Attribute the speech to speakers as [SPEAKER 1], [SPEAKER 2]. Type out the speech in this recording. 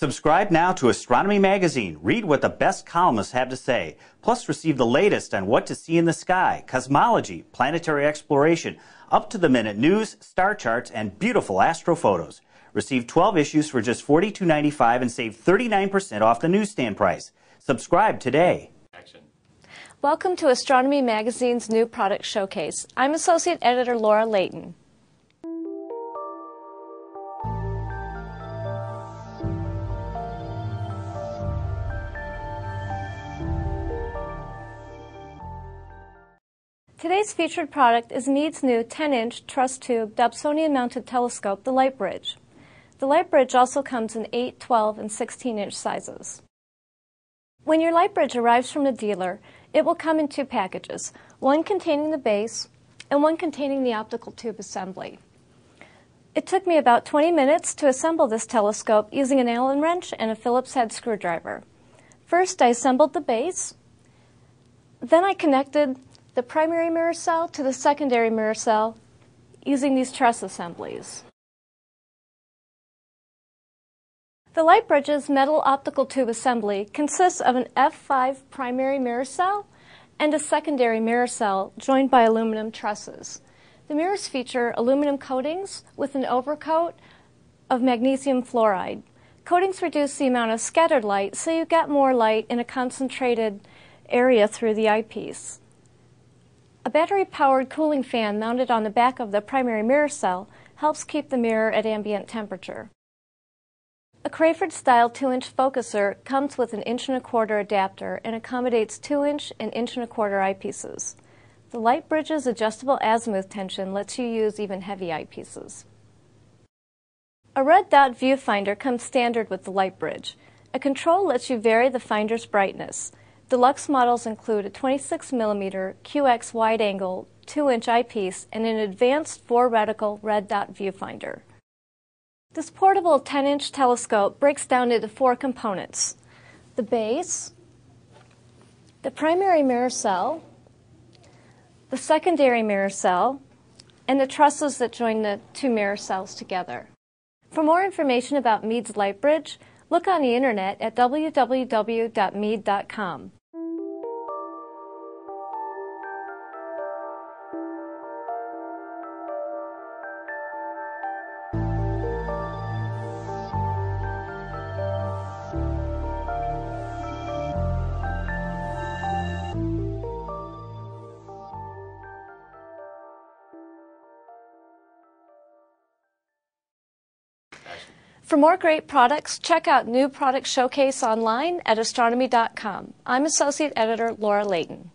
[SPEAKER 1] Subscribe now to Astronomy Magazine. Read what the best columnists have to say. Plus, receive the latest on what to see in the sky, cosmology, planetary exploration, up to the minute news, star charts, and beautiful astro photos. Receive 12 issues for just $42.95 and save 39% off the newsstand price. Subscribe today.
[SPEAKER 2] Welcome to Astronomy Magazine's new product showcase. I'm Associate Editor Laura Layton. Today's featured product is Meade's new 10-inch truss tube Dobsonian-mounted telescope, the LightBridge. The LightBridge also comes in 8, 12, and 16-inch sizes. When your LightBridge arrives from the dealer, it will come in two packages, one containing the base and one containing the optical tube assembly. It took me about 20 minutes to assemble this telescope using an Allen wrench and a Phillips head screwdriver. First, I assembled the base. Then I connected the primary mirror cell to the secondary mirror cell using these truss assemblies. The LightBridge's metal optical tube assembly consists of an F5 primary mirror cell and a secondary mirror cell joined by aluminum trusses. The mirrors feature aluminum coatings with an overcoat of magnesium fluoride. Coatings reduce the amount of scattered light so you get more light in a concentrated area through the eyepiece. A battery-powered cooling fan mounted on the back of the primary mirror cell helps keep the mirror at ambient temperature. A Crayford-style 2-inch focuser comes with an inch and a quarter adapter and accommodates 2-inch and inch and a quarter eyepieces. The LightBridge's adjustable azimuth tension lets you use even heavy eyepieces. A red dot viewfinder comes standard with the LightBridge. A control lets you vary the finder's brightness. Deluxe models include a 26mm QX wide-angle 2-inch eyepiece and an advanced 4-reticle red dot viewfinder. This portable 10-inch telescope breaks down into four components. The base, the primary mirror cell, the secondary mirror cell, and the trusses that join the two mirror cells together. For more information about Meade's LightBridge, look on the internet at www.meade.com. For more great products, check out New Product Showcase online at astronomy.com. I'm Associate Editor Laura Layton.